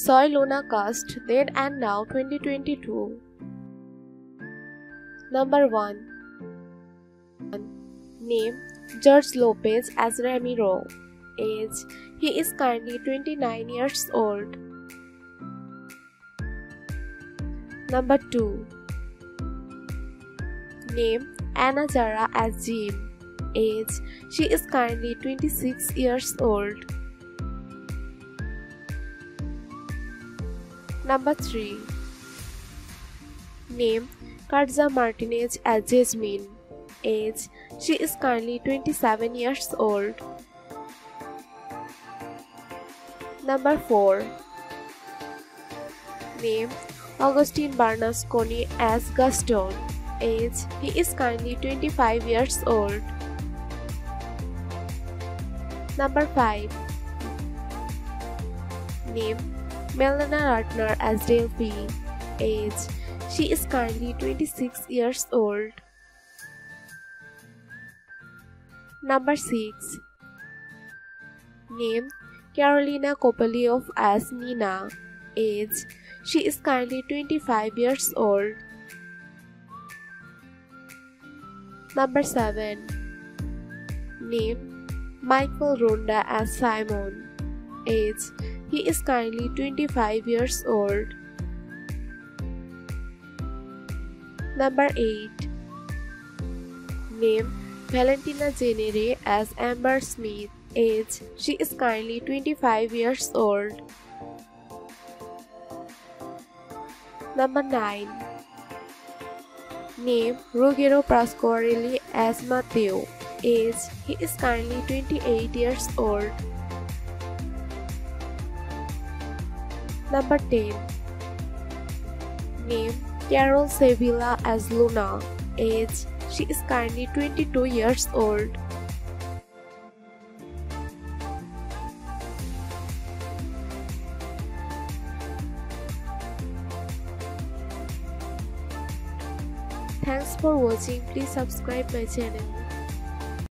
Soy Luna cast then and now 2022. Number 1 Name Jorge Lopez as Ramiro. Age He is currently 29 years old. Number 2 Name Ana Jara as Jim. Age She is currently 26 years old. Number 3 Name Katja Martinez as Jasmine. Age She is currently 27 years old. Number 4 Name Agustín Bernasconi as Gaston. Age He is currently 25 years old. Number 5 Name Malena Ratner as Delfi. Age She is currently 26 years old. Number 6 Name Carolina Kopelioff as Nina. Age She is currently 25 years old. Number 7 Name Michael Ronda as Simon. Age He is currently 25 years old. Number 8 Name Valentina Zenere as Ámbar Smith. Age She is currently 25 years old. Number 9 Name Ruggero Pasquarelli as Matteo. Age He is currently 28 years old. Number 10 Name Karol Sevilla as Luna. Age She is currently 22 years old. Thanks for watching. Please subscribe my channel.